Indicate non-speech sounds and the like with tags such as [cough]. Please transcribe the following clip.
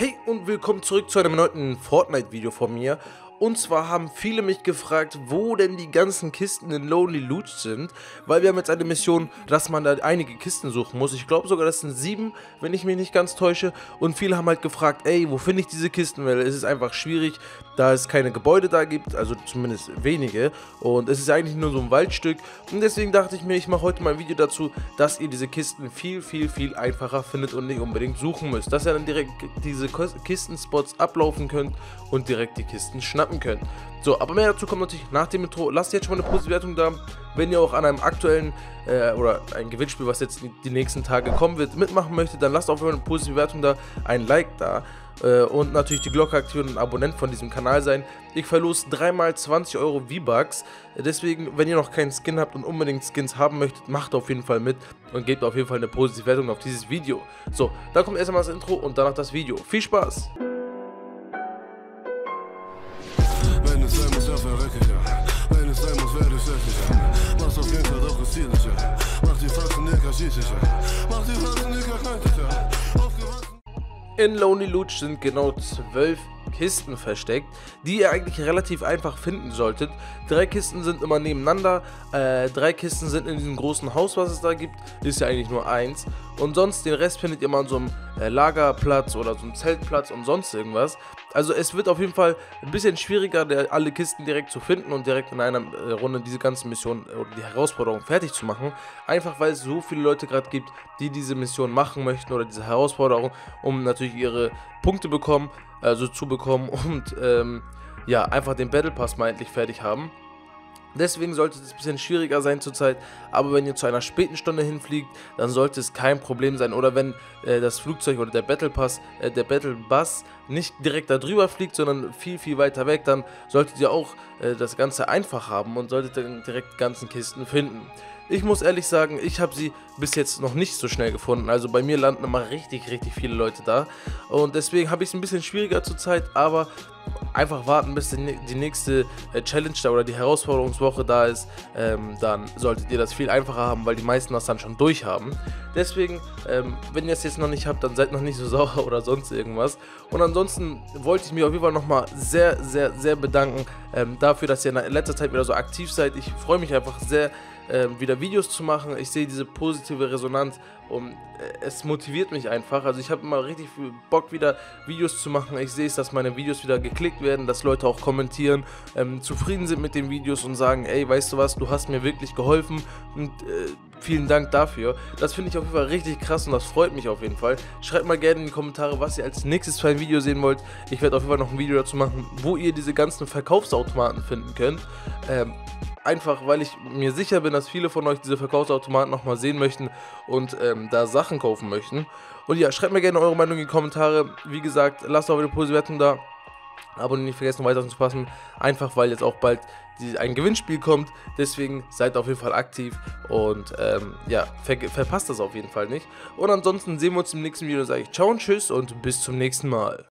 Hey und willkommen zurück zu einem neuen Fortnite-Video von mir. Und zwar haben viele mich gefragt, wo denn die ganzen Kisten in Lonely Loot sind, weil wir haben jetzt eine Mission, dass man da einige Kisten suchen muss. Ich glaube sogar, das sind sieben, wenn ich mich nicht ganz täusche. Und viele haben halt gefragt, ey, wo finde ich diese Kisten? Weil es ist einfach schwierig, da es keine Gebäude da gibt, also zumindest wenige. Und es ist eigentlich nur so ein Waldstück. Und deswegen dachte ich mir, ich mache heute mal ein Video dazu, dass ihr diese Kisten viel, viel, viel einfacher findet und nicht unbedingt suchen müsst. Dass ihr dann direkt diese Kistenspots ablaufen könnt und direkt die Kisten schnappen können. So, aber mehr dazu kommt natürlich nach dem Intro. Lasst jetzt schon mal eine positive Wertung da. Wenn ihr auch an einem aktuellen äh, oder ein Gewinnspiel, was jetzt die nächsten Tage kommen wird, mitmachen möchtet, dann lasst auch eine positive Wertung da, ein Like da äh, und natürlich die Glocke aktivieren und Abonnent von diesem Kanal sein. Ich verlose dreimal 20 Euro V-Bucks. Deswegen, wenn ihr noch keinen Skin habt und unbedingt Skins haben möchtet, macht auf jeden Fall mit und gebt auf jeden Fall eine positive Wertung auf dieses Video. So, da kommt erstmal das Intro und danach das Video. Viel Spaß! In Lonely Loot sind genau zwölf Kisten versteckt, die ihr eigentlich relativ einfach finden solltet. Drei Kisten sind immer nebeneinander, äh, drei Kisten sind in diesem großen Haus, was es da gibt, ist ja eigentlich nur eins. Und sonst den Rest findet ihr mal an so einem äh, Lagerplatz oder so einem Zeltplatz und sonst irgendwas. Also es wird auf jeden Fall ein bisschen schwieriger, alle Kisten direkt zu finden und direkt in einer äh, Runde diese ganze Mission äh, oder die Herausforderung fertig zu machen. Einfach weil es so viele Leute gerade gibt, die diese Mission machen möchten oder diese Herausforderung, um natürlich ihre Punkte bekommen also zu bekommen [laughs] und ähm, ja, einfach den Battle Pass mal endlich fertig haben. Deswegen sollte es ein bisschen schwieriger sein zurzeit, aber wenn ihr zu einer späten Stunde hinfliegt, dann sollte es kein Problem sein. Oder wenn äh, das Flugzeug oder der Battle Pass, äh, der Battle Bus nicht direkt da drüber fliegt, sondern viel, viel weiter weg, dann solltet ihr auch äh, das Ganze einfach haben und solltet dann direkt ganzen Kisten finden. Ich muss ehrlich sagen, ich habe sie bis jetzt noch nicht so schnell gefunden. Also bei mir landen immer richtig, richtig viele Leute da. Und deswegen habe ich es ein bisschen schwieriger zurzeit, aber einfach warten, bis die nächste äh, Challenge da oder die Herausforderungswoche da ist. Ähm, dann solltet ihr das viel einfacher haben, weil die meisten das dann schon durch haben. Deswegen, ähm, wenn ihr es jetzt noch nicht habt, dann seid noch nicht so [laughs] sauer oder sonst irgendwas. Und ansonsten wollte ich mich auf jeden Fall nochmal sehr, sehr, sehr bedanken ähm, dafür, dass ihr in letzter Zeit wieder so aktiv seid. Ich freue mich einfach sehr, äh, wieder Videos zu machen. Ich sehe diese positive Resonanz und äh, es motiviert mich einfach. Also ich habe immer richtig viel Bock wieder Videos zu machen. Ich sehe es, dass meine Videos wieder geklickt werden, dass Leute auch kommentieren, ähm, zufrieden sind mit den Videos und sagen, ey, weißt du was, du hast mir wirklich geholfen und äh, vielen Dank dafür. Das finde ich auf jeden Fall richtig krass und das freut mich auf jeden Fall. Schreibt mal gerne in die Kommentare, was ihr als nächstes für ein Video sehen wollt. Ich werde auf jeden Fall noch ein Video dazu machen, wo ihr diese ganzen Verkaufsautomaten finden könnt. Ähm, einfach weil ich mir sicher bin, dass viele von euch diese Verkaufsautomaten nochmal sehen möchten und ähm, da Sachen kaufen möchten. Und ja, schreibt mir gerne eure Meinung in die Kommentare. Wie gesagt, lasst auch eine Positive da. Aber nicht vergessen, weiter zu passen. Einfach weil jetzt auch bald ein Gewinnspiel kommt. Deswegen seid auf jeden Fall aktiv und ähm, ja, ver verpasst das auf jeden Fall nicht. Und ansonsten sehen wir uns im nächsten Video. Sage ich ciao und tschüss und bis zum nächsten Mal.